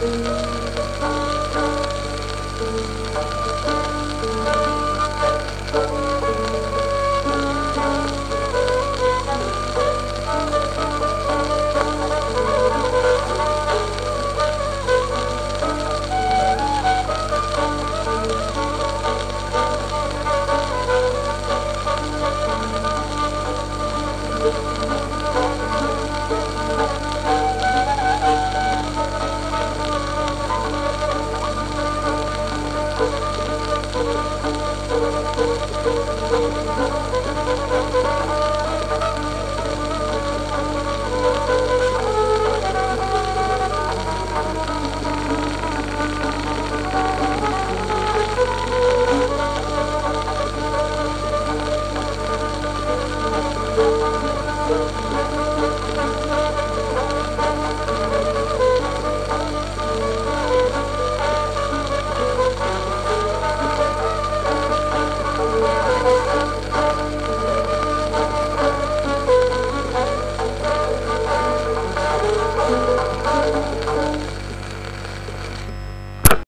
Música